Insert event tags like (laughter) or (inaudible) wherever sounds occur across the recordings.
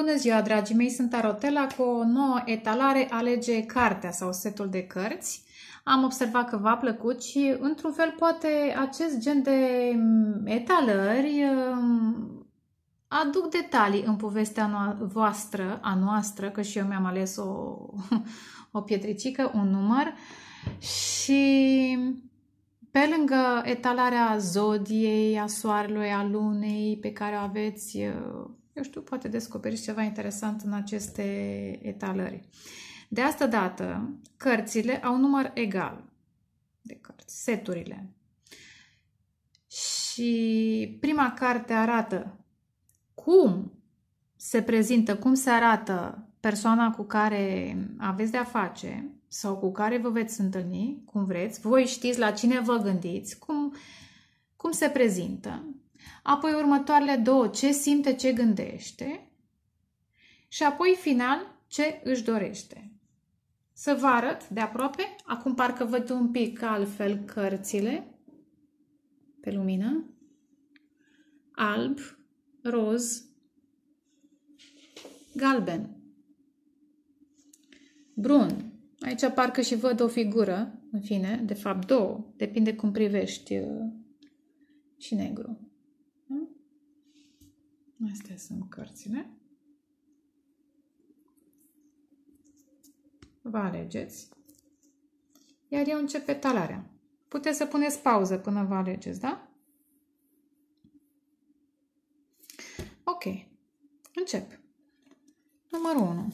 Bună ziua, dragii mei! Sunt Arotela cu o nouă etalare Alege cartea sau setul de cărți. Am observat că v-a plăcut și, într-un fel, poate acest gen de mm, etalări mm, aduc detalii în povestea voastră, a noastră, că și eu mi-am ales o, (laughs) o pietricică, un număr și pe lângă etalarea zodiei, a soarelui, a lunei pe care o aveți eu știu, poate descoperiți ceva interesant în aceste etalări. De asta dată, cărțile au număr egal de cărți, seturile. Și prima carte arată cum se prezintă, cum se arată persoana cu care aveți de-a face sau cu care vă veți întâlni, cum vreți. Voi știți la cine vă gândiți, cum, cum se prezintă. Apoi următoarele două, ce simte, ce gândește. Și apoi final, ce își dorește. Să vă arăt de aproape. Acum parcă văd un pic altfel cărțile pe lumină. Alb, roz, galben, brun. Aici parcă și văd o figură, în fine, de fapt două, depinde cum privești uh, și negru. Astea sunt cărțile. Vă alegeți. Iar eu încep etalarea. Puteți să puneți pauză până vă alegeți, da? Ok. Încep. Numărul 1.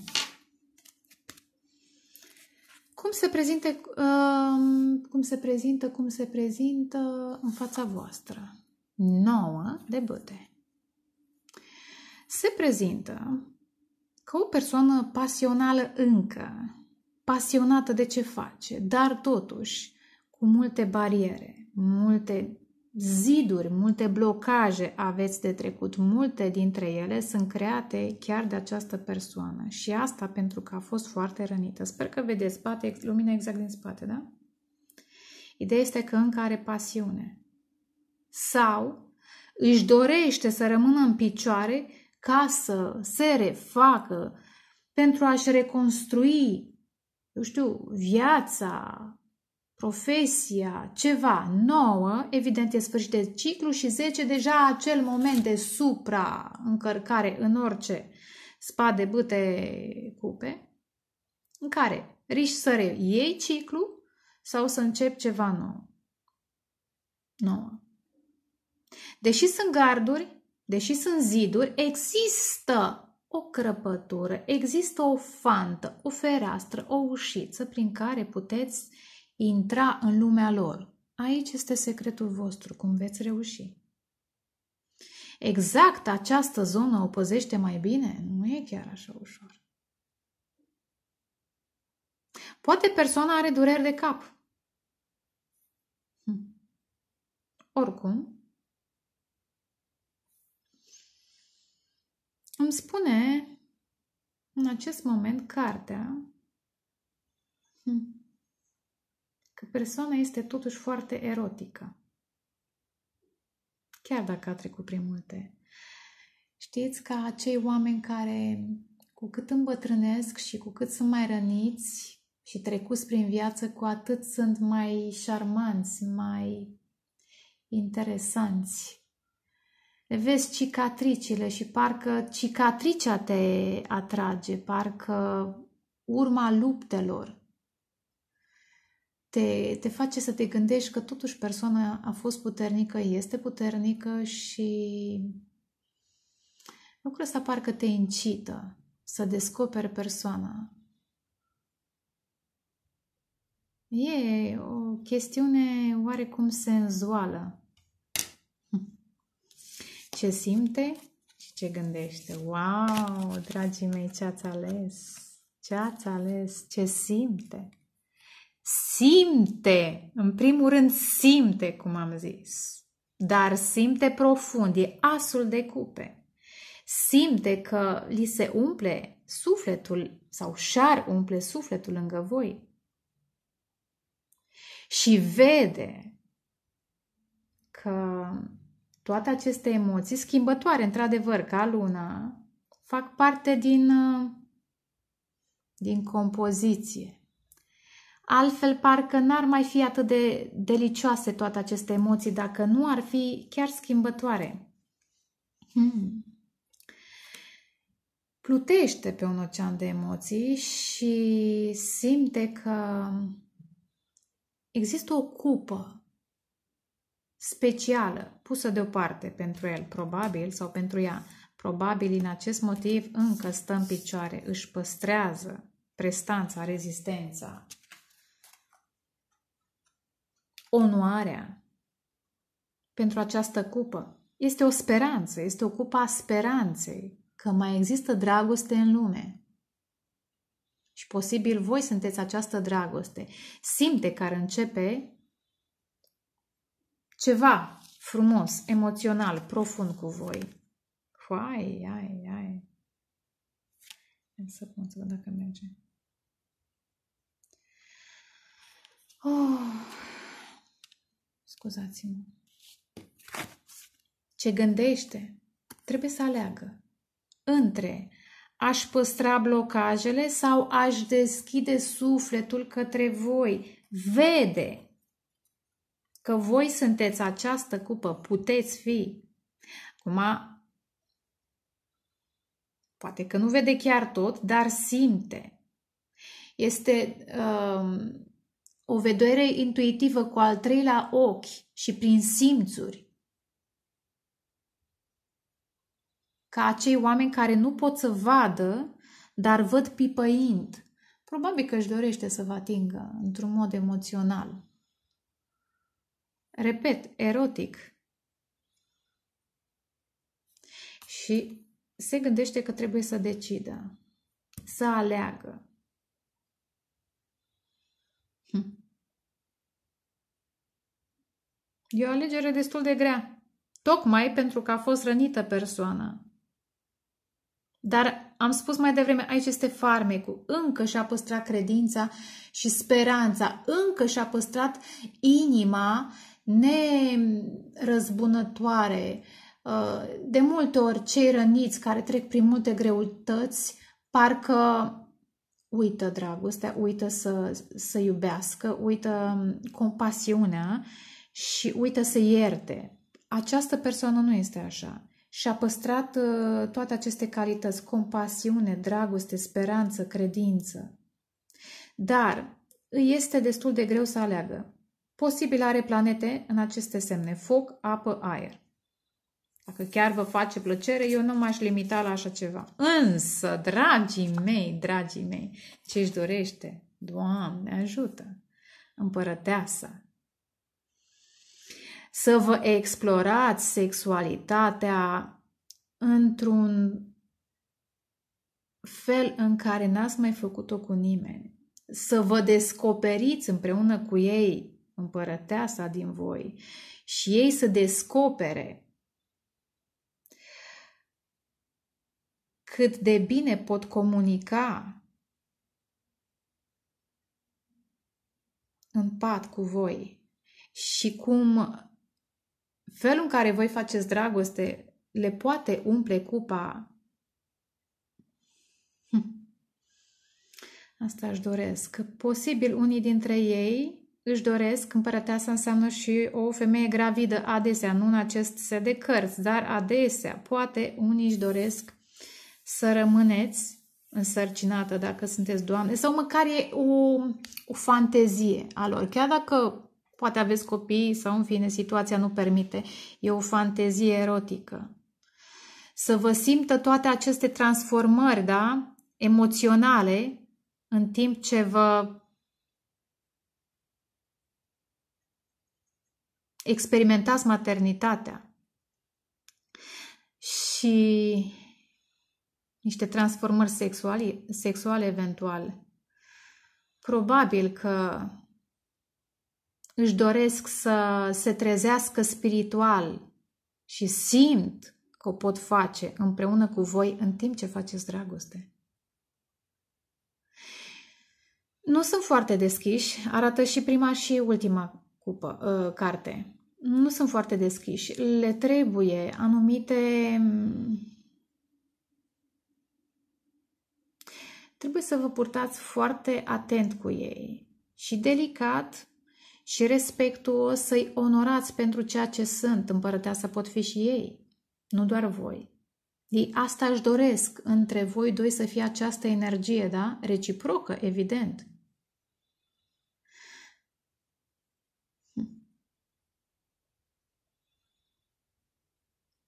Cum se prezintă, uh, cum se prezintă, cum se prezintă în fața voastră? 9 de băte se prezintă ca o persoană pasională încă, pasionată de ce face, dar totuși cu multe bariere, multe ziduri, multe blocaje aveți de trecut. Multe dintre ele sunt create chiar de această persoană și asta pentru că a fost foarte rănită. Sper că vedeți spate, lumina exact din spate, da? Ideea este că încă are pasiune. Sau își dorește să rămână în picioare ca să se refacă, pentru a-și reconstrui, eu știu, viața, profesia, ceva nouă, evident e sfârșit de ciclu și 10 deja acel moment de supra-încărcare în orice spade, bâte, cupe, în care riști să iei ciclu sau să începi ceva nou. Nouă. Deși sunt garduri, deși sunt ziduri, există o crăpătură, există o fantă, o fereastră, o ușiță prin care puteți intra în lumea lor. Aici este secretul vostru, cum veți reuși. Exact această zonă o păzește mai bine? Nu e chiar așa ușor. Poate persoana are dureri de cap. Hm. Oricum, îmi spune în acest moment cartea hmm, că persoana este totuși foarte erotică. Chiar dacă a trecut prin multe. Știți că acei oameni care cu cât îmbătrânesc și cu cât sunt mai răniți și trecuți prin viață, cu atât sunt mai șarmanți, mai interesanți vezi cicatricile și parcă cicatricea te atrage, parcă urma luptelor te, te face să te gândești că totuși persoana a fost puternică, este puternică și lucrul ăsta parcă te incită să descoperi persoana. E o chestiune oarecum senzuală ce simte și ce gândește. Wow, dragii mei, ce ați ales? Ce ați ales? Ce simte? Simte! În primul rând simte, cum am zis. Dar simte profund, e asul de cupe. Simte că li se umple sufletul sau și-ar umple sufletul lângă voi. Și vede că toate aceste emoții schimbătoare, într-adevăr, ca luna, fac parte din, uh, din compoziție. Altfel, parcă n-ar mai fi atât de delicioase toate aceste emoții dacă nu ar fi chiar schimbătoare. Hmm. Plutește pe un ocean de emoții și simte că există o cupă specială pusă deoparte pentru el, probabil, sau pentru ea. Probabil, din acest motiv, încă stă în picioare, își păstrează prestanța, rezistența, onoarea pentru această cupă. Este o speranță, este o cupă a speranței că mai există dragoste în lume. Și posibil voi sunteți această dragoste. Simte că ar începe ceva frumos, emoțional, profund cu voi. Hai, ai, ai. Să pun să văd dacă merge. Oh, scuzați-mă. Ce gândește trebuie să aleagă între aș păstra blocajele sau aș deschide sufletul către voi. Vede că voi sunteți această cupă, puteți fi. Acum, poate că nu vede chiar tot, dar simte. Este um, o vedere intuitivă cu al treilea ochi și prin simțuri. Ca acei oameni care nu pot să vadă, dar văd pipăind. Probabil că își dorește să vă atingă într-un mod emoțional. Repet, erotic. Și se gândește că trebuie să decidă, să aleagă. Hm. E o alegere destul de grea, tocmai pentru că a fost rănită persoana. Dar am spus mai devreme, aici este farmecul. Încă și-a păstrat credința și speranța, încă și-a păstrat inima nerăzbunătoare. Uh, de multe ori, cei răniți care trec prin multe greutăți, parcă uită dragostea, uită să, să iubească, uită um, compasiunea și uită să ierte. Această persoană nu este așa. Și-a păstrat uh, toate aceste calități, compasiune, dragoste, speranță, credință. Dar îi este destul de greu să aleagă. Posibil are planete în aceste semne, foc, apă, aer. Dacă chiar vă face plăcere, eu nu m-aș limita la așa ceva. Însă, dragii mei, dragii mei, ce își dorește? Doamne, ajută! Împărăteasa! Să vă explorați sexualitatea într-un fel în care n-ați mai făcut-o cu nimeni. Să vă descoperiți împreună cu ei împărăteasa din voi și ei să descopere cât de bine pot comunica în pat cu voi și cum felul în care voi faceți dragoste le poate umple cupa. Hm. Asta își doresc. Posibil unii dintre ei își doresc, împărăteasa înseamnă și o femeie gravidă adesea, nu în acest set de cărți, dar adesea, poate unii își doresc să rămâneți însărcinată dacă sunteți doamne sau măcar e o, o fantezie a lor. Chiar dacă poate aveți copii sau în fine situația nu permite, e o fantezie erotică. Să vă simtă toate aceste transformări, da? Emoționale în timp ce vă experimentați maternitatea și niște transformări sexuale, sexuale eventuale. Probabil că își doresc să se trezească spiritual și simt că o pot face împreună cu voi în timp ce faceți dragoste. Nu sunt foarte deschiși, arată și prima și ultima cupă, uh, carte. Nu sunt foarte deschiși. Le trebuie anumite trebuie să vă purtați foarte atent cu ei și delicat și respectuos să-i onorați pentru ceea ce sunt. Împărăteasa pot fi și ei, nu doar voi. Ei, asta își doresc între voi doi să fie această energie, da? Reciprocă, evident.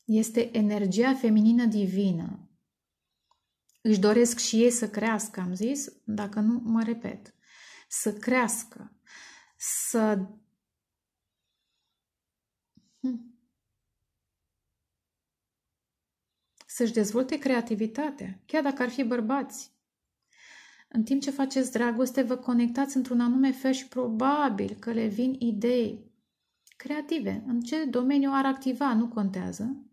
Este energia feminină divină. Își doresc și ei să crească, am zis, dacă nu, mă repet. Să crească, să să-și dezvolte creativitatea, chiar dacă ar fi bărbați. În timp ce faceți dragoste, vă conectați într-un anume fel și probabil că le vin idei creative. În ce domeniu ar activa, nu contează.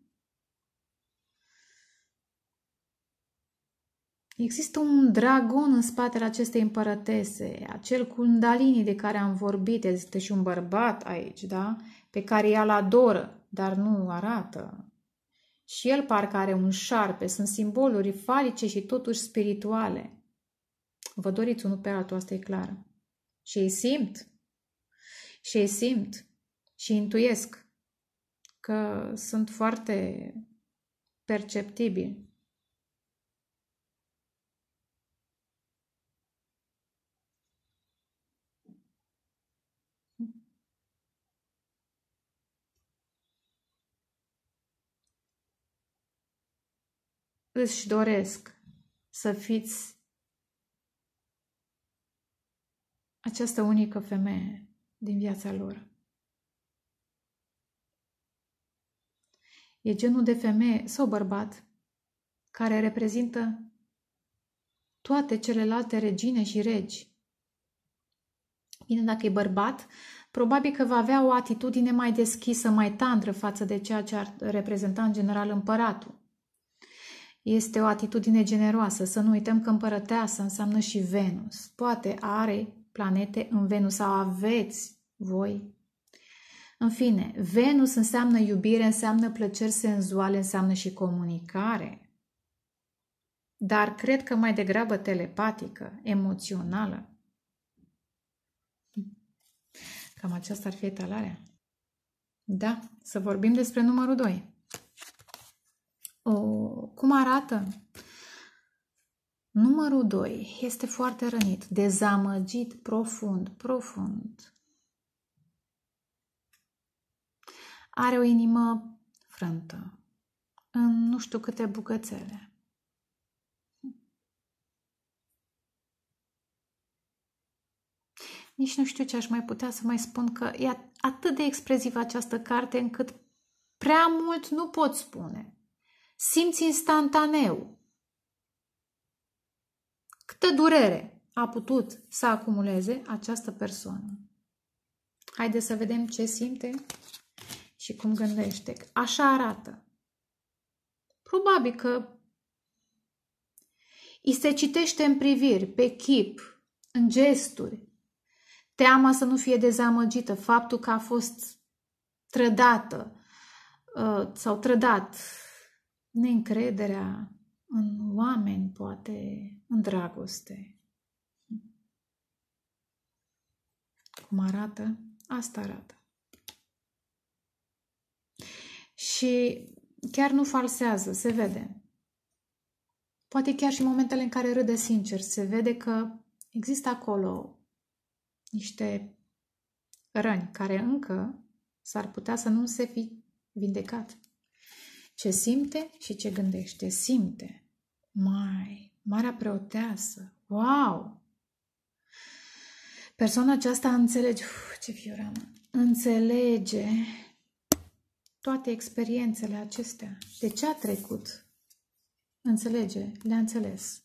Există un dragon în spatele acestei împărătese, acel kundalini de care am vorbit, este și un bărbat aici, da? Pe care ea îl adoră, dar nu arată. Și el parcă are un șarpe, sunt simboluri falice și totuși spirituale. Vă doriți unul pe altul, asta e clar. Și ei simt, și ei simt și intuiesc că sunt foarte perceptibili. Își doresc să fiți această unică femeie din viața lor. E genul de femeie sau bărbat care reprezintă toate celelalte regine și regi. Bine, dacă e bărbat, probabil că va avea o atitudine mai deschisă, mai tandră față de ceea ce ar reprezenta în general împăratul. Este o atitudine generoasă. Să nu uităm că împărăteasă înseamnă și Venus. Poate are planete în Venus sau aveți voi. În fine, Venus înseamnă iubire, înseamnă plăceri senzuale, înseamnă și comunicare. Dar cred că mai degrabă telepatică, emoțională. Cam aceasta ar fi etalarea. Da, să vorbim despre numărul 2. O, cum arată? Numărul 2 este foarte rănit, dezamăgit profund, profund. Are o inimă frântă, în nu știu câte bucățele. Nici nu știu ce aș mai putea să mai spun, că e atât de exprezivă această carte încât prea mult nu pot spune. Simți instantaneu câtă durere a putut să acumuleze această persoană. Haideți să vedem ce simte și cum gândește. Așa arată. Probabil că îi se citește în priviri, pe chip, în gesturi. Teama să nu fie dezamăgită, faptul că a fost trădată uh, sau trădat neîncrederea în oameni, poate în dragoste. Cum arată? Asta arată. Și chiar nu falsează, se vede. Poate chiar și în momentele în care râde sincer, se vede că există acolo niște răni care încă s-ar putea să nu se fi vindecat. Ce simte și ce gândește. Simte. Mai, marea preoteasă. Wow! Persoana aceasta înțelege, uf, ce fioramă, înțelege toate experiențele acestea. De ce a trecut? Înțelege, le-a înțeles.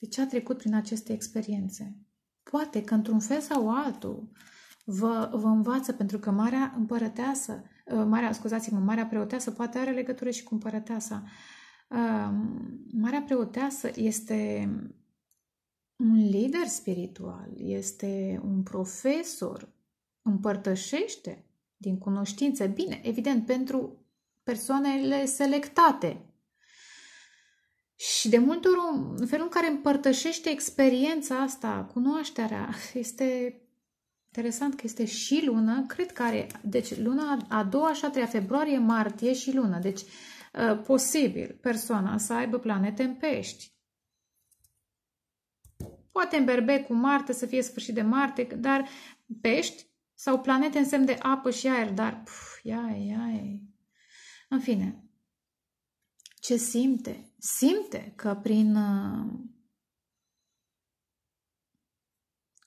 De ce a trecut prin aceste experiențe? Poate că într-un fel sau altul vă, vă învață, pentru că Marea Împărăteasă Uh, Marea, scuzați-mă, Marea Preoteasă poate are legătură și cu Împărăteasa. Uh, Marea Preoteasă este un lider spiritual, este un profesor, împărtășește din cunoștințe. Bine, evident, pentru persoanele selectate. Și Și de multe ori, în felul în care împărtășește experiența asta, cunoașterea, este interesant că este și lună, cred că are, deci luna a doua și a treia, februarie, martie și lună, deci uh, posibil persoana să aibă planete în pești. Poate în berbec cu Marte să fie sfârșit de Marte, dar pești sau planete în semn de apă și aer, dar puf, iai, iai. În fine, ce simte? Simte că prin uh,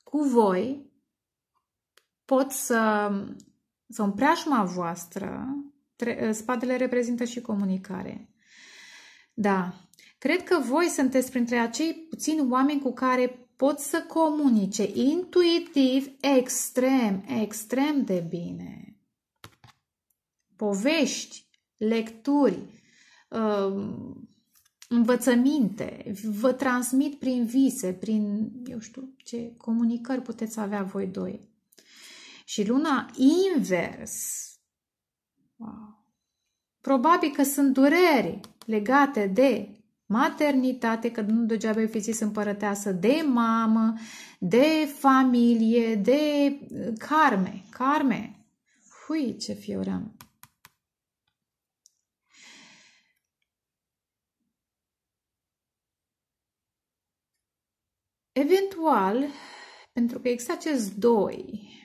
cu voi pot să, să în preajma voastră, tre, spatele reprezintă și comunicare. Da, cred că voi sunteți printre acei puțini oameni cu care pot să comunice intuitiv extrem, extrem de bine. Povești, lecturi, uh, învățăminte, vă transmit prin vise, prin, eu știu, ce comunicări puteți avea voi doi. Și luna invers, wow. probabil că sunt dureri legate de maternitate, că nu degeaba fi zis împărăteasă, de mamă, de familie, de carme, carme. Hui, ce fioream! Eventual, pentru că există acest doi,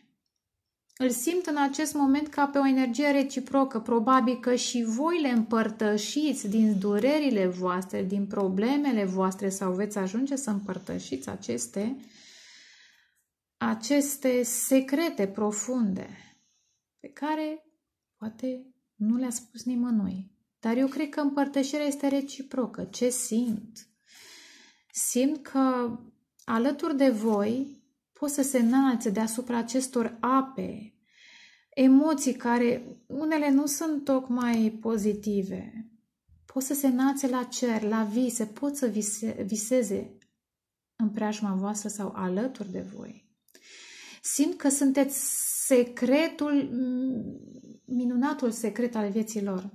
îl simt în acest moment ca pe o energie reciprocă. Probabil că și voi le împărtășiți din durerile voastre, din problemele voastre sau veți ajunge să împărtășiți aceste, aceste secrete profunde pe care poate nu le-a spus nimănui. Dar eu cred că împărtășirea este reciprocă. Ce simt? Simt că alături de voi pot să se înalțe deasupra acestor ape, emoții care unele nu sunt tocmai pozitive. Pot să se înalțe la cer, la vise, pot să vise, viseze în preajma voastră sau alături de voi. Simt că sunteți secretul, minunatul secret al vieții lor.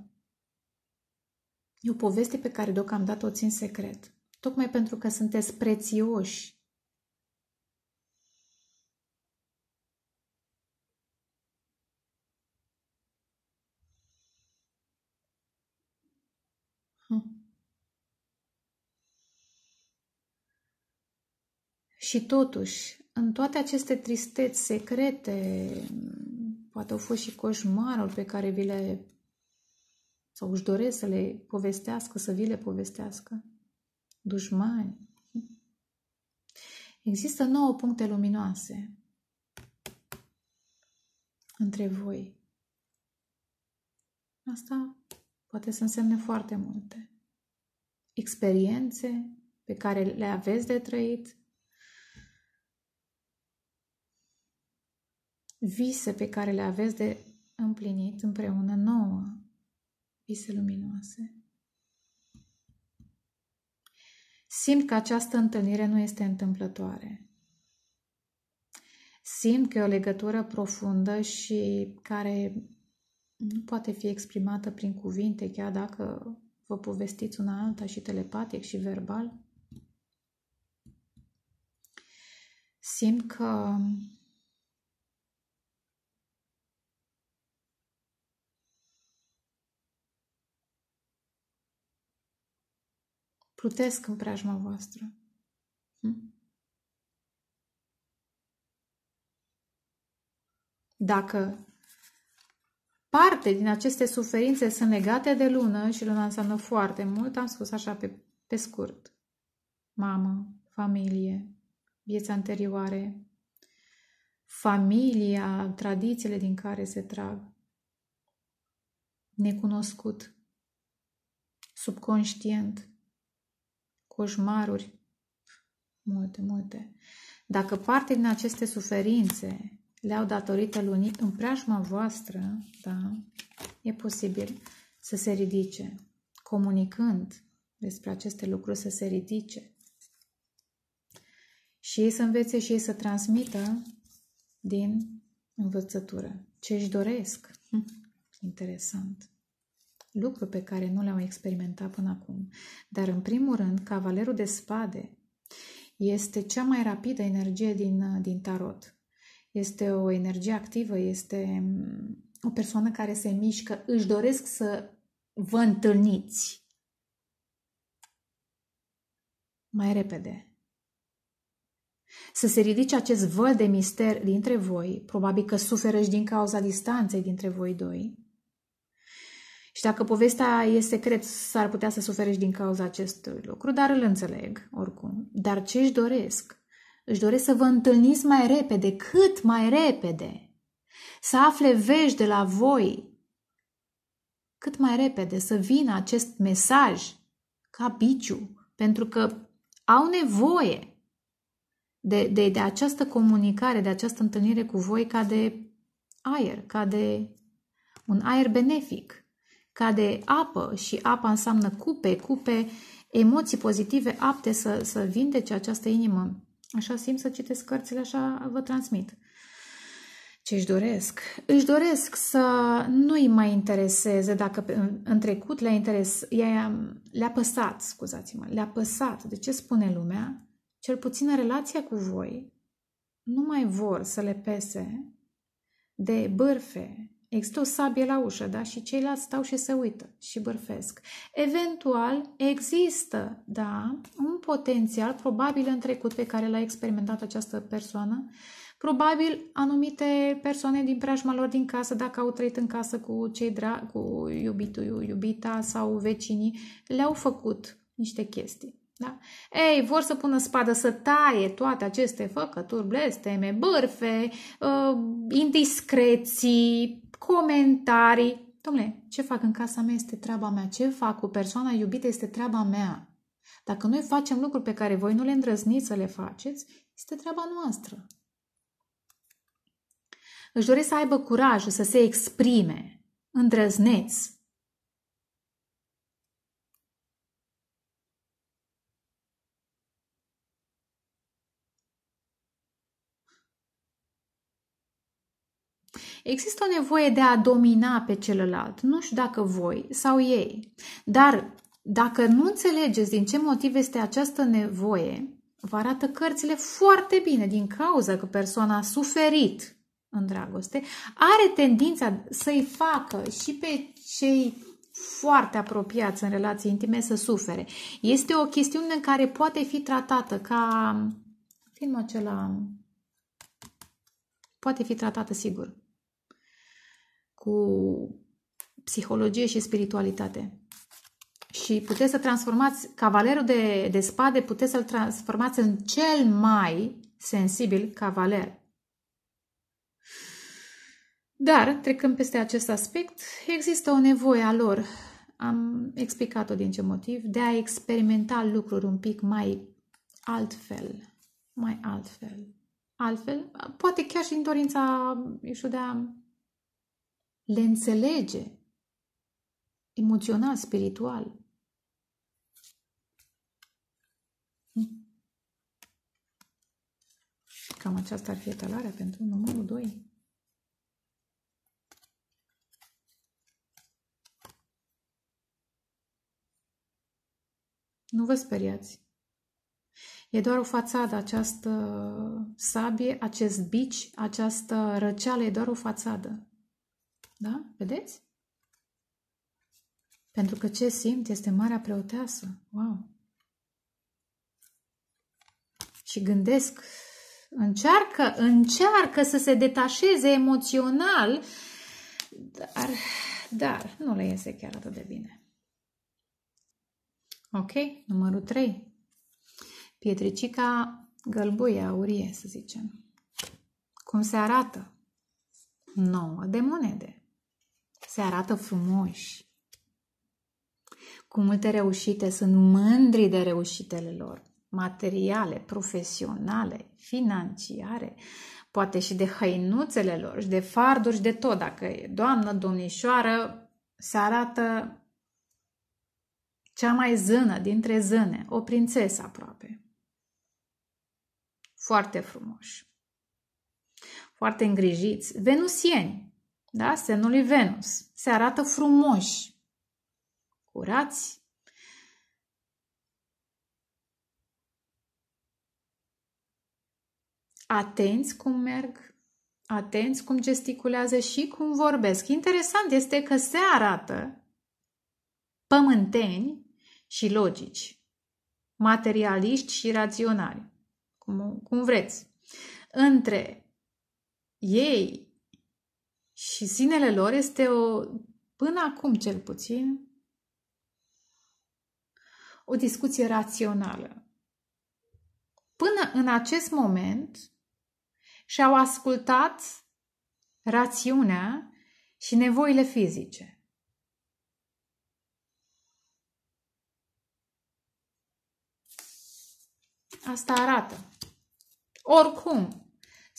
E o poveste pe care deocamdată o țin secret. Tocmai pentru că sunteți prețioși Și totuși, în toate aceste tristeți secrete, poate au fost și coșmarul pe care vi le sau își doresc să le povestească, să vi le povestească. Dușmani. Există nouă puncte luminoase între voi. Asta poate să însemne foarte multe. Experiențe pe care le aveți de trăit, vise pe care le aveți de împlinit împreună nouă, vise luminoase. Simt că această întâlnire nu este întâmplătoare. Simt că e o legătură profundă și care nu poate fi exprimată prin cuvinte, chiar dacă vă povestiți una alta și telepatic și verbal. Simt că plutesc în preajma voastră. Hm? Dacă parte din aceste suferințe sunt legate de lună și luna înseamnă foarte mult, am spus așa pe, pe scurt. Mamă, familie, vieți anterioare, familia, tradițiile din care se trag, necunoscut, subconștient, coșmaruri, multe, multe. Dacă parte din aceste suferințe le-au datorită lunii în preajma voastră, da, e posibil să se ridice, comunicând despre aceste lucruri să se ridice. Și ei să învețe și ei să transmită din învățătură. Ce își doresc. Hm, interesant. Lucruri pe care nu le-au experimentat până acum. Dar, în primul rând, cavalerul de spade este cea mai rapidă energie din, din tarot. Este o energie activă, este mm, o persoană care se mișcă, își doresc să vă întâlniți mai repede. Să se ridice acest văl de mister dintre voi, probabil că suferă și din cauza distanței dintre voi doi. Și dacă povestea e secret, s-ar putea să sufere și din cauza acestui lucru, dar îl înțeleg oricum. Dar ce își doresc? Își doresc să vă întâlniți mai repede, cât mai repede. Să afle vești de la voi. Cât mai repede să vină acest mesaj ca biciu, pentru că au nevoie de, de, de această comunicare, de această întâlnire cu voi ca de aer, ca de un aer benefic, ca de apă și apa înseamnă cupe, cupe, emoții pozitive apte să, să vindece această inimă. Așa simt să citesc cărțile, așa vă transmit. Ce își doresc? Își doresc să nu-i mai intereseze dacă în, în trecut le-a, interes, le-a păsat, scuzați-mă, le-a păsat de ce spune lumea, cel puțin în relația cu voi, nu mai vor să le pese de bârfe. Există o sabie la ușă, da? Și ceilalți stau și se uită și bârfesc. Eventual, există, da, un potențial, probabil în trecut, pe care l-a experimentat această persoană, Probabil anumite persoane din preajma lor din casă, dacă au trăit în casă cu cei dra- cu iubitul, iubita sau vecinii, le-au făcut niște chestii. Da? Ei, vor să pună spadă să taie toate aceste făcături, blesteme, bârfe, uh, indiscreții, comentarii. Domnule, ce fac în casa mea este treaba mea. Ce fac cu persoana iubită este treaba mea. Dacă noi facem lucruri pe care voi nu le îndrăzniți să le faceți, este treaba noastră. Își doresc să aibă curajul să se exprime, îndrăzneți, Există o nevoie de a domina pe celălalt, nu știu dacă voi sau ei. Dar dacă nu înțelegeți din ce motiv este această nevoie, vă arată cărțile foarte bine din cauza că persoana a suferit în dragoste, are tendința să-i facă și pe cei foarte apropiați în relații intime să sufere. Este o chestiune care poate fi tratată ca filmul acela poate fi tratată sigur cu psihologie și spiritualitate. Și puteți să transformați cavalerul de, de spade, puteți să-l transformați în cel mai sensibil cavaler. Dar, trecând peste acest aspect, există o nevoie a lor, am explicat-o din ce motiv, de a experimenta lucruri un pic mai altfel, mai altfel. Altfel, poate chiar și în dorința, eu știu, de a le înțelege emoțional, spiritual. Hm? Cam aceasta ar fi etalarea pentru numărul 2. Nu vă speriați. E doar o fațadă, această sabie, acest bici, această răceală, e doar o fațadă. Da? Vedeți? Pentru că ce simt este Marea Preoteasă. Wow! Și gândesc, încearcă, încearcă să se detașeze emoțional, dar, dar nu le iese chiar atât de bine. Ok? Numărul 3. Pietricica gălbuie, aurie, să zicem. Cum se arată? 9 de monede. Se arată frumoși. Cu multe reușite, sunt mândri de reușitele lor. Materiale, profesionale, financiare, poate și de hăinuțele lor și de farduri și de tot. Dacă e doamnă, domnișoară, se arată cea mai zână dintre zâne, o prințesă aproape. Foarte frumoși. Foarte îngrijiți. Venusieni, da? Semnul lui Venus. Se arată frumoși. curați, atenți cum merg, atenți cum gesticulează și cum vorbesc. Interesant este că se arată pământeni și logici, materialiști și raționali, cum, cum vreți. Între ei și sinele lor este o, până acum cel puțin, o discuție rațională. Până în acest moment și-au ascultat rațiunea și nevoile fizice. Asta arată. Oricum,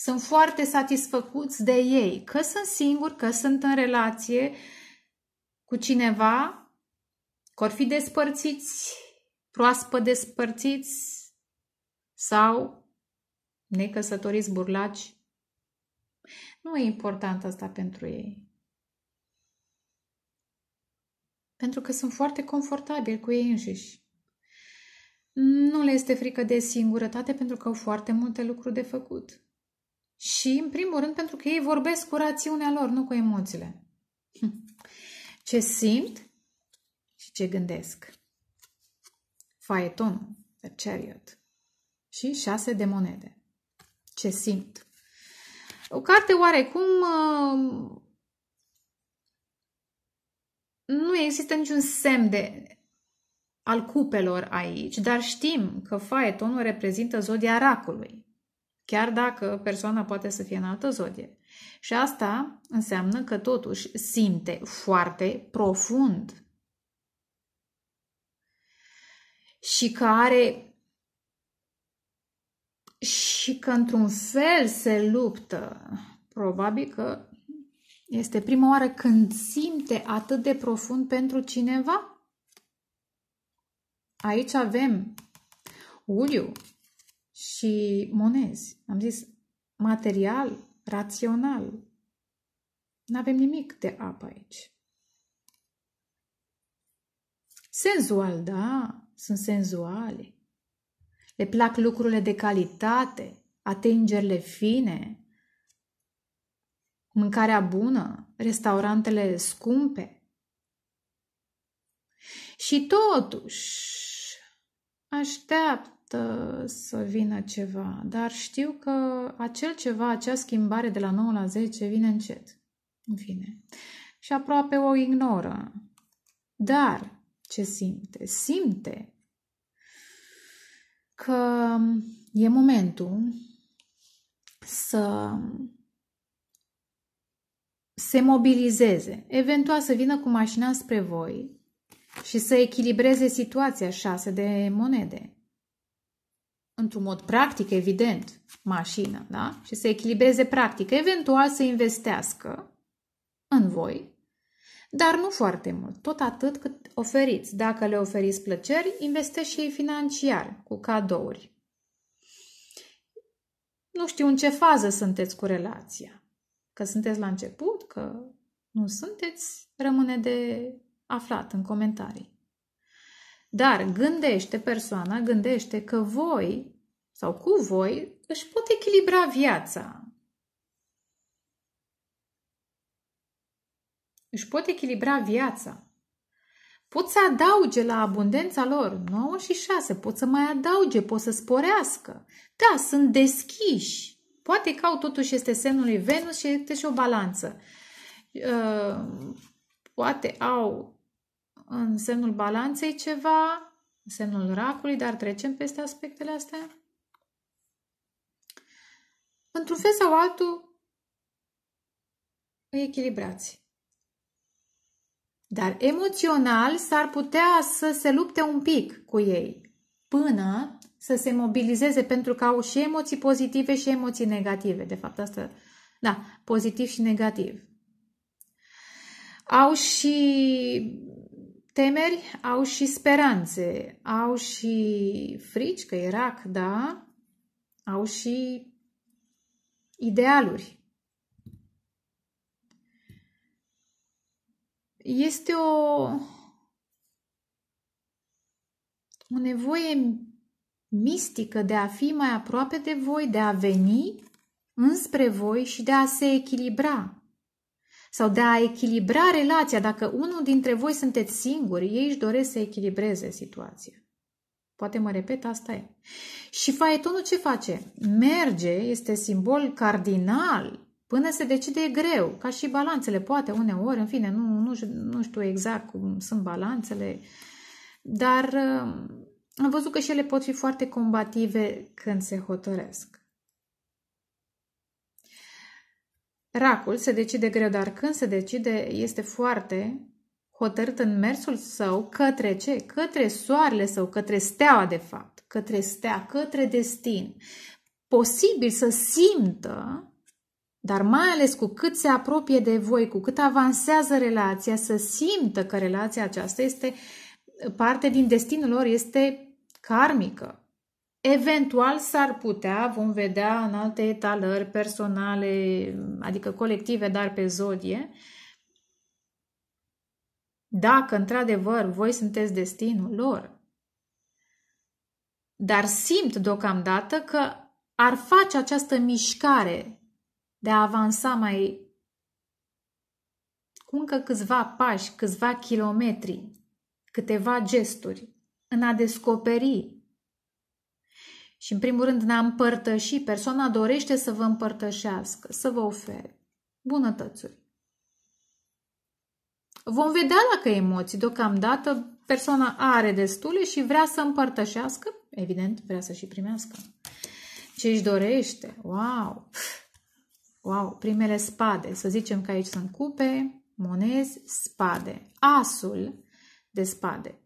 sunt foarte satisfăcuți de ei, că sunt singuri, că sunt în relație cu cineva, că or fi despărțiți, proaspăt despărțiți sau necăsătoriți burlaci. Nu e important asta pentru ei. Pentru că sunt foarte confortabili cu ei înșiși. Nu le este frică de singurătate pentru că au foarte multe lucruri de făcut. Și, în primul rând, pentru că ei vorbesc cu rațiunea lor, nu cu emoțiile. Ce simt și ce gândesc. Faetonul, The Chariot. Și șase de monede. Ce simt. O carte oarecum uh, nu există niciun semn de al cupelor aici, dar știm că faetonul reprezintă zodia racului chiar dacă persoana poate să fie în altă zodie. Și asta înseamnă că totuși simte foarte profund și că are și că într-un fel se luptă. Probabil că este prima oară când simte atât de profund pentru cineva. Aici avem uliu, și monezi. Am zis material, rațional. Nu avem nimic de apă aici. Senzual, da, sunt senzuale. Le plac lucrurile de calitate, atingerile fine, mâncarea bună, restaurantele scumpe. Și totuși așteaptă să vină ceva, dar știu că acel ceva, acea schimbare de la 9 la 10 vine încet. În fine. Și aproape o ignoră. Dar ce simte? Simte că e momentul să se mobilizeze, eventual să vină cu mașina spre voi și să echilibreze situația șase de monede într-un mod practic, evident, mașină, da? Și să echilibreze practic, eventual să investească în voi, dar nu foarte mult, tot atât cât oferiți. Dacă le oferiți plăceri, investeți și ei financiar, cu cadouri. Nu știu în ce fază sunteți cu relația. Că sunteți la început, că nu sunteți, rămâne de aflat în comentarii. Dar gândește persoana, gândește că voi sau cu voi își pot echilibra viața. Își pot echilibra viața. Pot să adauge la abundența lor 9 și 6, pot să mai adauge, pot să sporească. Da, sunt deschiși. Poate că au totuși este semnul lui Venus și este și o balanță. Uh, poate au în semnul balanței ceva, în semnul racului, dar trecem peste aspectele astea. Într-un fel sau altul, îi echilibrați. Dar emoțional s-ar putea să se lupte un pic cu ei până să se mobilizeze pentru că au și emoții pozitive și emoții negative. De fapt, asta, da, pozitiv și negativ. Au și temeri, au și speranțe, au și frici, că Irak, da, au și idealuri. Este o o nevoie mistică de a fi mai aproape de voi, de a veni înspre voi și de a se echilibra sau de a echilibra relația. Dacă unul dintre voi sunteți singuri, ei își doresc să echilibreze situația. Poate mă repet, asta e. Și faetonul ce face? Merge, este simbol cardinal, până se decide greu, ca și balanțele, poate uneori, în fine, nu, nu, nu știu exact cum sunt balanțele, dar uh, am văzut că și ele pot fi foarte combative când se hotăresc. Racul se decide greu, dar când se decide este foarte hotărât în mersul său către ce? Către soarele său, către steaua de fapt, către stea, către destin. Posibil să simtă, dar mai ales cu cât se apropie de voi, cu cât avansează relația, să simtă că relația aceasta este parte din destinul lor, este karmică. Eventual s-ar putea, vom vedea în alte etalări personale, adică colective, dar pe zodie, dacă într-adevăr voi sunteți destinul lor. Dar simt deocamdată că ar face această mișcare de a avansa mai cu încă câțiva pași, câțiva kilometri, câteva gesturi, în a descoperi și, în primul rând, ne-a împărtăși. Persoana dorește să vă împărtășească, să vă ofere bunătățuri. Vom vedea dacă emoții. Deocamdată persoana are destule și vrea să împărtășească. Evident, vrea să și primească. Ce își dorește? Wow! Wow! Primele spade. Să zicem că aici sunt cupe, monezi, spade. Asul de spade.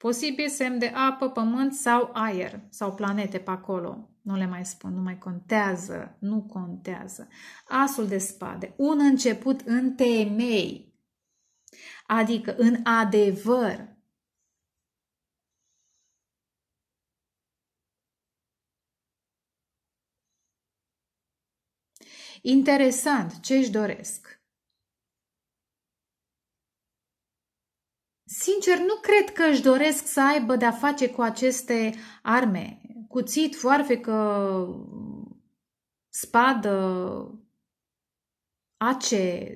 Posibil semn de apă, pământ sau aer sau planete pe acolo. Nu le mai spun, nu mai contează, nu contează. Asul de spade, un început în temei, adică în adevăr. Interesant, ce își doresc? Sincer, nu cred că își doresc să aibă de-a face cu aceste arme. Cuțit, foarfecă, spadă, ace,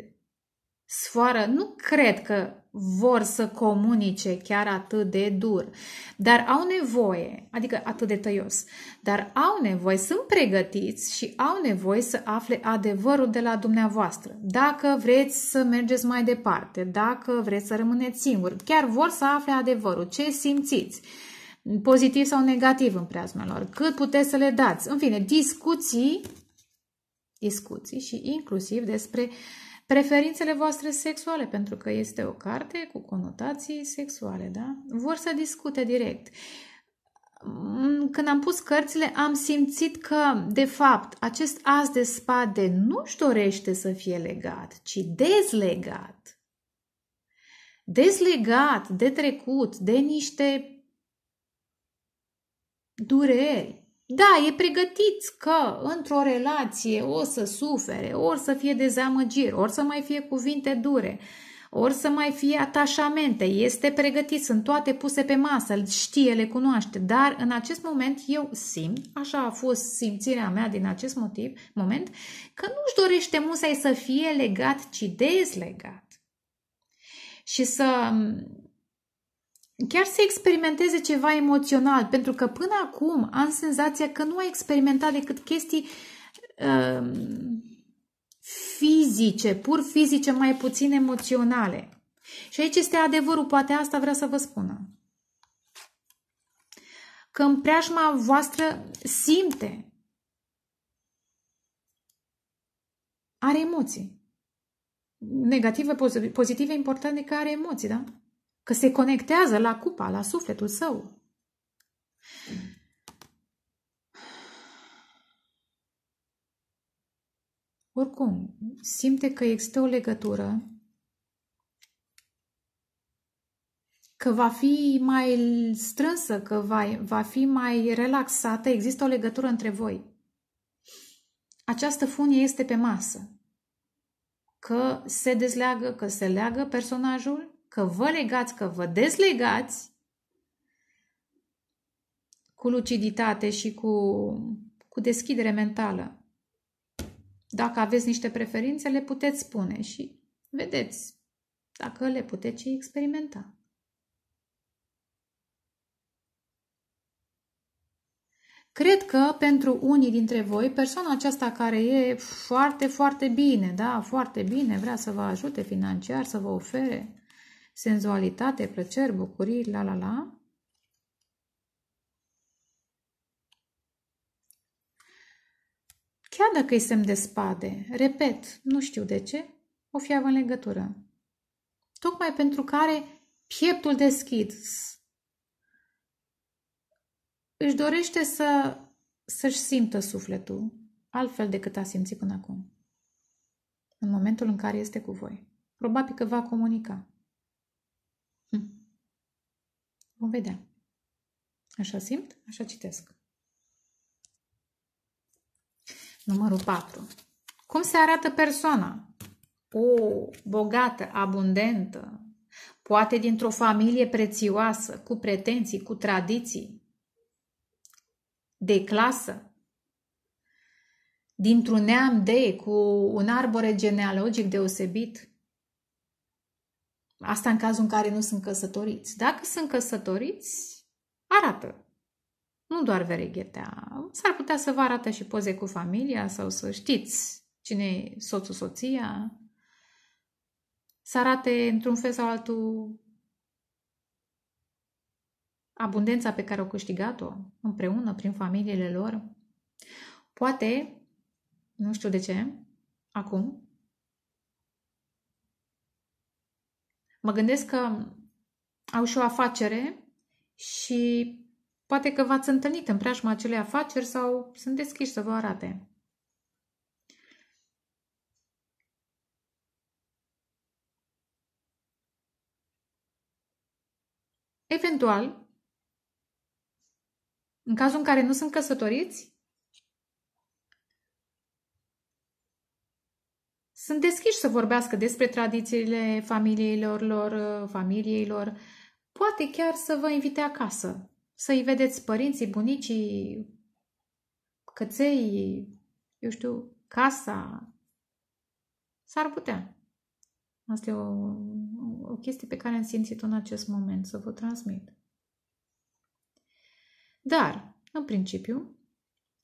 sfoară. Nu cred că vor să comunice chiar atât de dur, dar au nevoie, adică atât de tăios, dar au nevoie, sunt pregătiți și au nevoie să afle adevărul de la dumneavoastră. Dacă vreți să mergeți mai departe, dacă vreți să rămâneți singuri, chiar vor să afle adevărul, ce simțiți, pozitiv sau negativ în preajma cât puteți să le dați. În fine, discuții, discuții și inclusiv despre uh, preferințele voastre sexuale, pentru că este o carte cu conotații sexuale, da? Vor să discute direct. Mm, când am pus cărțile, am simțit că, de fapt, acest as de spade nu-și dorește să fie legat, ci dezlegat. Dezlegat de trecut, de niște dureri, da, e pregătit că într-o relație o să sufere, ori să fie dezamăgiri, ori să mai fie cuvinte dure, ori să mai fie atașamente. Este pregătit, sunt toate puse pe masă, știe, le cunoaște, dar în acest moment eu simt, așa a fost simțirea mea din acest motiv, moment, că nu-și dorește musai să fie legat, ci dezlegat. Și să chiar să experimenteze ceva emoțional, pentru că până acum am senzația că nu a experimentat decât chestii uh, fizice, pur fizice, mai puțin emoționale. Și aici este adevărul, poate asta vrea să vă spună. Că în preajma voastră simte, are emoții. Negative, pozitive, importante că are emoții, da? Că se conectează la cupa, la sufletul său. Oricum, simte că există o legătură, că va fi mai strânsă, că va, va fi mai relaxată, există o legătură între voi. Această funie este pe masă. Că se dezleagă, că se leagă personajul că vă legați, că vă dezlegați, cu luciditate și cu, cu deschidere mentală. Dacă aveți niște preferințe, le puteți spune și vedeți dacă le puteți experimenta. Cred că pentru unii dintre voi, persoana aceasta care e foarte, foarte bine, da, foarte bine, vrea să vă ajute financiar, să vă ofere senzualitate, plăceri, bucurii, la la la, Chiar dacă îi semn de spade, repet, nu știu de ce, o fi avut în legătură. Tocmai pentru care pieptul deschis își dorește să, să-și simtă sufletul altfel decât a simțit până acum. În momentul în care este cu voi. Probabil că va comunica. Hm. Vom vedea. Așa simt, așa citesc. Numărul 4. Cum se arată persoana? O, bogată, abundentă, poate dintr-o familie prețioasă, cu pretenții, cu tradiții, de clasă, dintr-un neam de, cu un arbore genealogic deosebit. Asta în cazul în care nu sunt căsătoriți. Dacă sunt căsătoriți, arată. Nu doar vereghetea. S-ar putea să vă arate și poze cu familia sau să știți cine e soțul, soția. Să arate într-un fel sau altul abundența pe care au câștigat-o împreună, prin familiile lor. Poate, nu știu de ce, acum, mă gândesc că au și o afacere și poate că v-ați întâlnit în preajma acelei afaceri sau sunt deschiși să vă arate. Eventual, în cazul în care nu sunt căsătoriți, sunt deschiși să vorbească despre tradițiile familiilor lor, familiei lor, poate chiar să vă invite acasă, să-i vedeți părinții, bunicii, căței, eu știu, casa. S-ar putea. Asta e o, o chestie pe care am simțit-o în acest moment, să vă transmit. Dar, în principiu,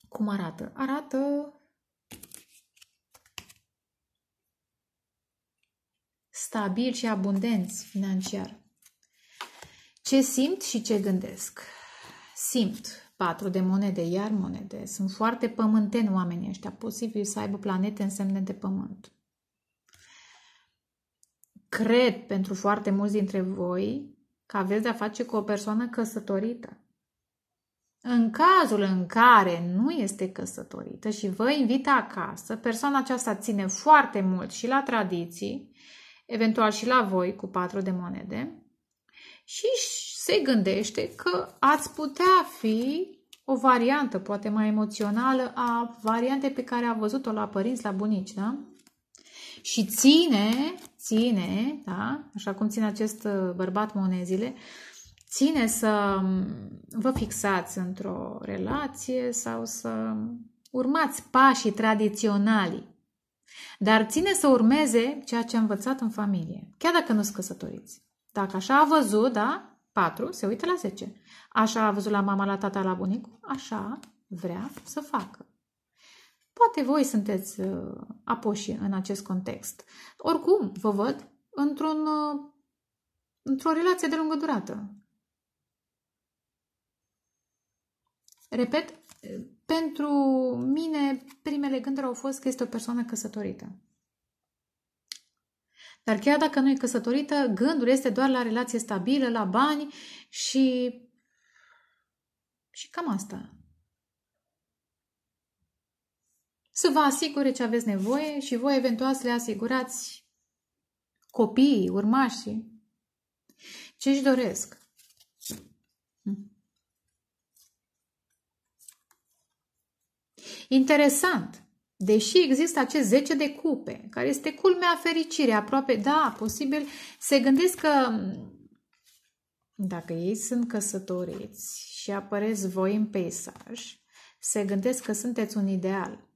cum arată? Arată stabil și abundenți financiar. Ce simt și ce gândesc? Simt patru de monede, iar monede. Sunt foarte pământeni oamenii ăștia, posibil să aibă planete în semne de pământ. Cred pentru foarte mulți dintre voi că aveți de-a face cu o persoană căsătorită. În cazul în care nu este căsătorită și vă invită acasă, persoana aceasta ține foarte mult și la tradiții, eventual și la voi cu patru de monede și se gândește că ați putea fi o variantă, poate mai emoțională, a variantei pe care a văzut-o la părinți, la bunici, da? Și ține, ține, da? Așa cum ține acest bărbat monezile, ține să vă fixați într-o relație sau să urmați pașii tradiționali. Dar ține să urmeze ceea ce a învățat în familie, chiar dacă nu sunt căsătoriți. Dacă așa a văzut, da, 4, se uită la 10. Așa a văzut la mama, la tata, la bunicul, așa vrea să facă. Poate voi sunteți uh, apoși în acest context. Oricum, vă văd într-un, uh, într-o relație de lungă durată. Repet, pentru mine primele gânduri au fost că este o persoană căsătorită. Dar chiar dacă nu e căsătorită, gândul este doar la relație stabilă, la bani și... și cam asta. Să vă asigure ce aveți nevoie și voi eventual să le asigurați copiii, urmașii. Ce își doresc? Interesant, deși există acest 10 de cupe, care este culmea fericirii, aproape, da, posibil, se gândesc că dacă ei sunt căsătoriți și apăreți voi în peisaj, se gândesc că sunteți un ideal.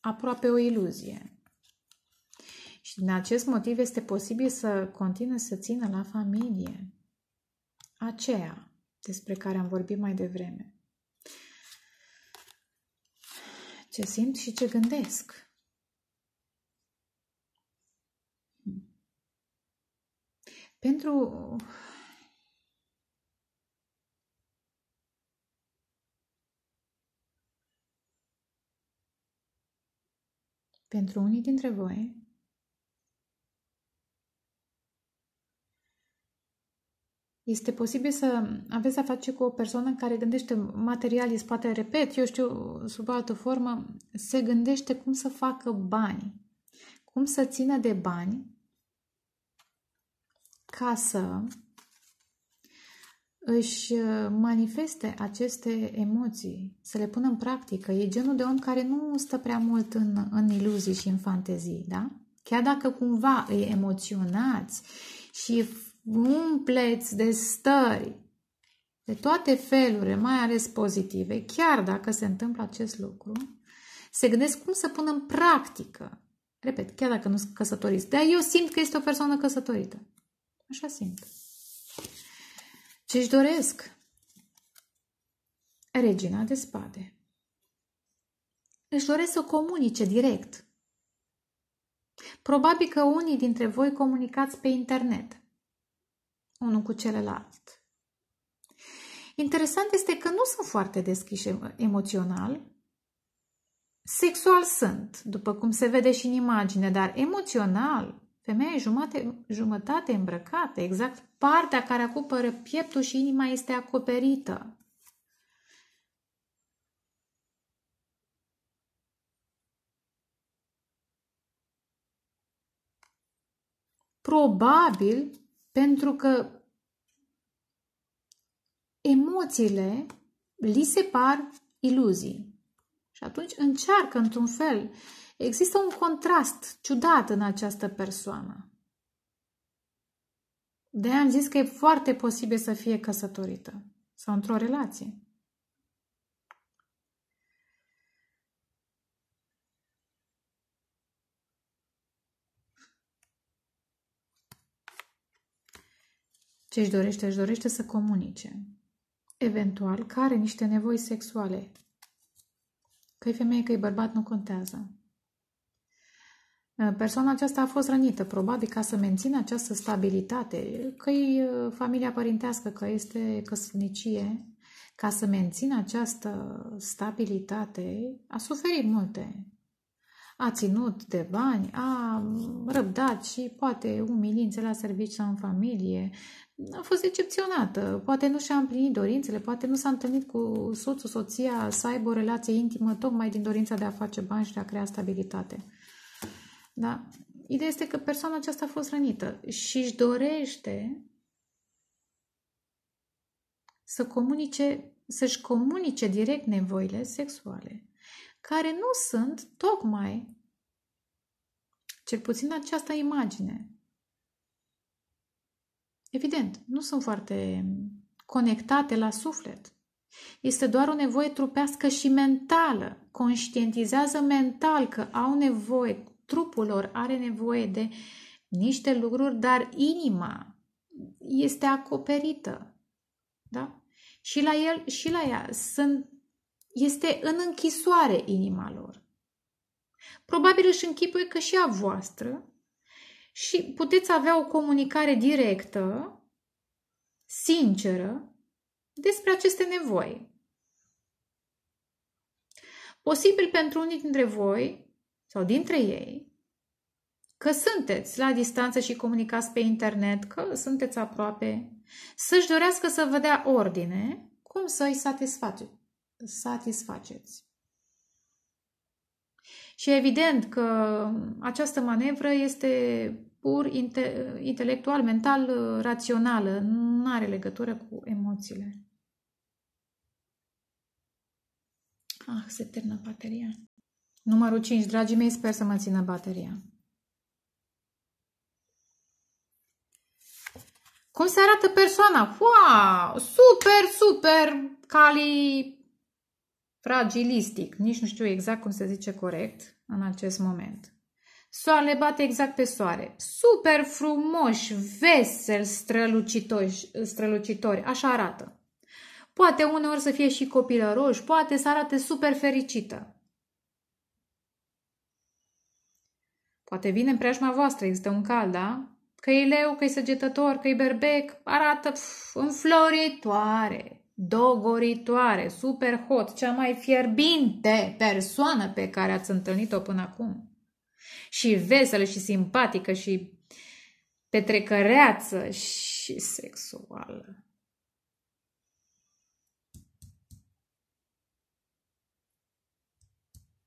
Aproape o iluzie. Și din acest motiv este posibil să continue să țină la familie. Aceea despre care am vorbit mai devreme. Ce simt și ce gândesc. Pentru pentru unii dintre voi este posibil să aveți a face cu o persoană care gândește materialist, poate repet, eu știu, sub altă formă, se gândește cum să facă bani, cum să țină de bani ca să își uh, manifeste aceste emoții, să le pună în practică. E genul de om care nu stă prea mult în, în iluzii și în fantezii, da? Chiar dacă cumva îi emoționați și umpleți de stări, de toate felurile, mai ales pozitive, chiar dacă se întâmplă acest lucru, se gândesc cum să pună în practică. Repet, chiar dacă nu sunt căsătoriți. Dar eu simt că este o persoană căsătorită. Așa simt. Ce își doresc? Regina de spade. Își doresc să comunice direct. Probabil că unii dintre voi comunicați pe internet, unul cu celălalt. Interesant este că nu sunt foarte deschiși emoțional. Sexual sunt, după cum se vede și în imagine, dar emoțional Femeia e jumate, jumătate îmbrăcată, exact partea care acoperă pieptul și inima este acoperită. Probabil pentru că emoțiile li se par iluzii. Și atunci încearcă într-un fel Există un contrast ciudat în această persoană. De am zis că e foarte posibil să fie căsătorită sau într-o relație. Ce își dorește? Își dorește să comunice. Eventual, care niște nevoi sexuale. Că e femeie, că e bărbat, nu contează. Persoana aceasta a fost rănită, probabil ca să mențină această stabilitate, că e uh, familia părintească, că este căsnicie, ca să mențină această stabilitate, a suferit multe. A ținut de bani, a răbdat și poate umilințele la serviciu sau în familie. A fost decepționată, poate nu și-a împlinit dorințele, poate nu s-a întâlnit cu soțul, soția, să aibă o relație intimă tocmai din dorința de a face bani și de a crea stabilitate. Da? Ideea este că persoana aceasta a fost rănită și își dorește să comunice, să-și comunice direct nevoile sexuale, care nu sunt tocmai, cel puțin această imagine. Evident, nu sunt foarte conectate la suflet. Este doar o nevoie trupească și mentală. Conștientizează mental că au nevoie trupul lor are nevoie de niște lucruri, dar inima este acoperită. Da? Și la el și la ea sunt, este în închisoare inima lor. Probabil își închipuie că și a voastră și puteți avea o comunicare directă, sinceră, despre aceste nevoi. Posibil pentru unii dintre voi sau dintre ei că sunteți la distanță și comunicați pe internet, că sunteți aproape, să-și dorească să vă dea ordine cum să-i satisface, satisfaceți. Și evident că această manevră este pur inte, intelectual, mental, rațională, nu are legătură cu emoțiile. Ah, se termină bateria. Numărul 5. Dragii mei, sper să mă țină bateria. Cum se arată persoana? Wow! Super, super cali fragilistic. Nici nu știu exact cum se zice corect în acest moment. Soarele bate exact pe soare. Super frumoși, vesel, strălucitori, strălucitori. Așa arată. Poate uneori să fie și copilăroși, poate să arate super fericită. Poate vine în preajma voastră, există un cal, da? Că e leu, că e săgetător, că e berbec, arată pf, înfloritoare, dogoritoare, super hot, cea mai fierbinte persoană pe care ați întâlnit-o până acum. Și veselă și simpatică și petrecăreață și sexuală.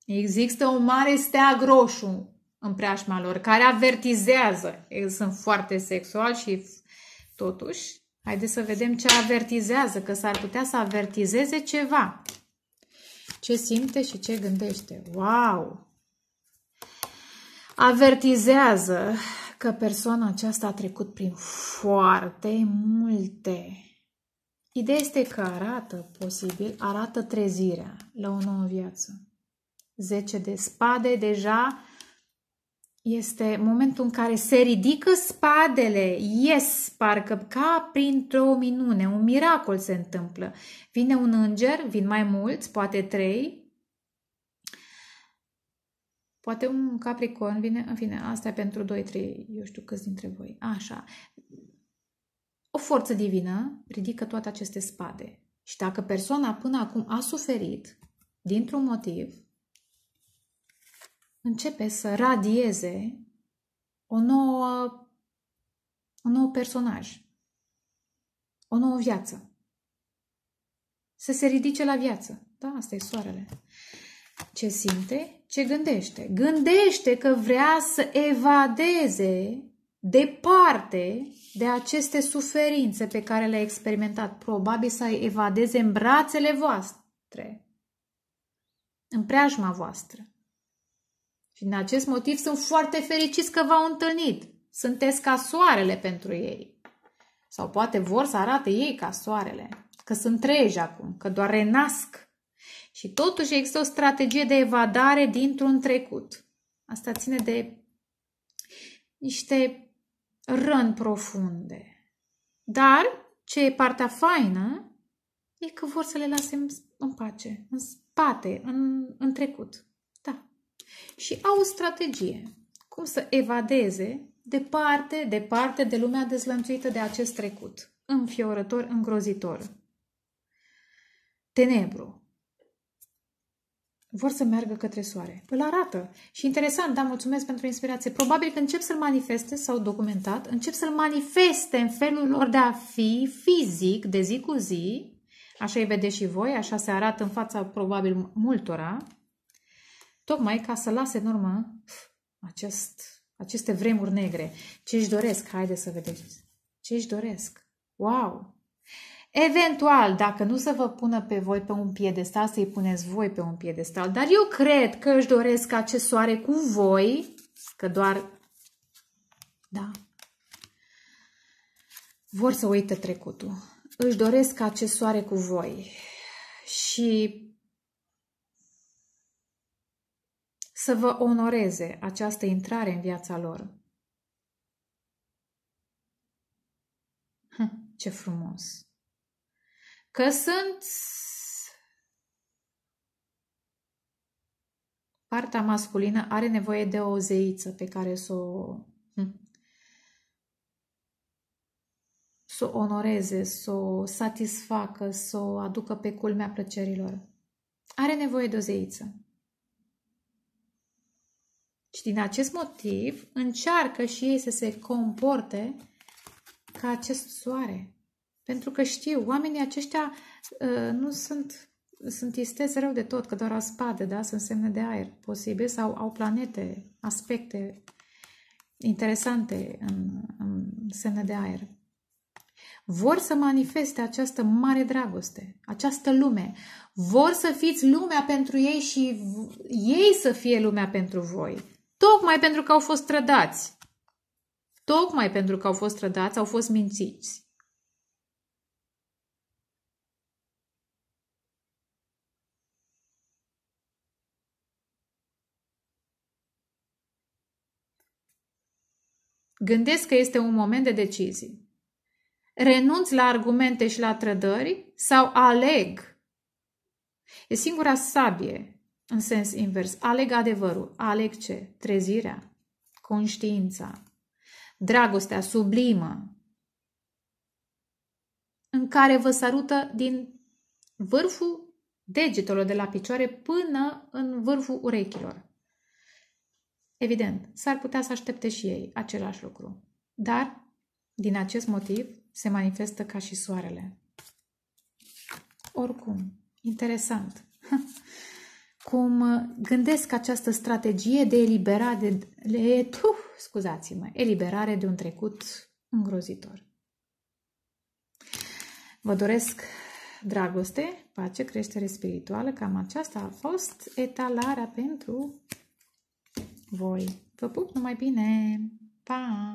Există un mare steag roșu în preajma lor, care avertizează. Ei sunt foarte sexual și totuși, haideți să vedem ce avertizează, că s-ar putea să avertizeze ceva. Ce simte și ce gândește. Wow! Avertizează că persoana aceasta a trecut prin foarte multe. Ideea este că arată, posibil, arată trezirea la o nouă viață. 10 de spade deja este momentul în care se ridică spadele, yes, parcă ca printr-o minune, un miracol se întâmplă. Vine un înger, vin mai mulți, poate trei, poate un capricorn vine, în fine, asta e pentru doi, trei, eu știu câți dintre voi. Așa. O forță divină ridică toate aceste spade. Și dacă persoana până acum a suferit dintr-un motiv, începe să radieze o nouă, un nou personaj, o nouă viață. Să se ridice la viață. Da, asta e soarele. Ce simte? Ce gândește? Gândește că vrea să evadeze departe de aceste suferințe pe care le-a experimentat. Probabil să evadeze în brațele voastre, în preajma voastră. Și din acest motiv sunt foarte fericiți că v-au întâlnit. Sunteți ca soarele pentru ei. Sau poate vor să arate ei ca soarele. Că sunt treji acum, că doar renasc. Și totuși există o strategie de evadare dintr-un trecut. Asta ține de niște răni profunde. Dar ce e partea faină e că vor să le lase în pace, în spate, în, în trecut și au o strategie. Cum să evadeze departe, departe de lumea dezlănțuită de acest trecut. Înfiorător, îngrozitor. Tenebru. Vor să meargă către soare. Îl arată. Și interesant, da, mulțumesc pentru inspirație. Probabil că încep să-l manifeste, sau documentat, încep să-l manifeste în felul lor de a fi fizic, de zi cu zi, așa îi vedeți și voi, așa se arată în fața probabil multora, tocmai ca să lase în urmă acest, aceste vremuri negre. Ce își doresc? Haide să vedeți. Ce își doresc? Wow! Eventual, dacă nu să vă pună pe voi pe un piedestal, să-i puneți voi pe un piedestal. Dar eu cred că își doresc acest soare cu voi, că doar... Da. Vor să uite trecutul. Își doresc acest soare cu voi. Și să vă onoreze această intrare în viața lor. Hm, ce frumos! Că sunt partea masculină are nevoie de o zeiță pe care să o hm, să o onoreze, să o satisfacă, să o aducă pe culmea plăcerilor. Are nevoie de o zeiță. Și din acest motiv încearcă și ei să se comporte ca acest soare. Pentru că știu, oamenii aceștia uh, nu sunt, sunt istezi rău de tot, că doar au spade, da? Sunt semne de aer, posibil, sau au planete, aspecte interesante în, în semne de aer. Vor să manifeste această mare dragoste, această lume. Vor să fiți lumea pentru ei și ei să fie lumea pentru voi tocmai pentru că au fost trădați. tocmai pentru că au fost trădați, au fost mințiți. Gândesc că este un moment de decizii. Renunț la argumente și la trădări sau aleg? E singura sabie în sens invers. Aleg adevărul. Aleg ce? Trezirea, conștiința, dragostea sublimă, în care vă sărută din vârful degetelor de la picioare până în vârful urechilor. Evident, s-ar putea să aștepte și ei același lucru, dar din acest motiv se manifestă ca și soarele. Oricum, interesant. (laughs) Cum gândesc această strategie de eliberare, de, uh, scuzați-mă, eliberare de un trecut îngrozitor. Vă doresc dragoste, pace, creștere spirituală. Cam aceasta a fost etalarea pentru voi. Vă pup numai bine! Pa!